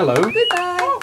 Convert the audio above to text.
Hello. Goodbye.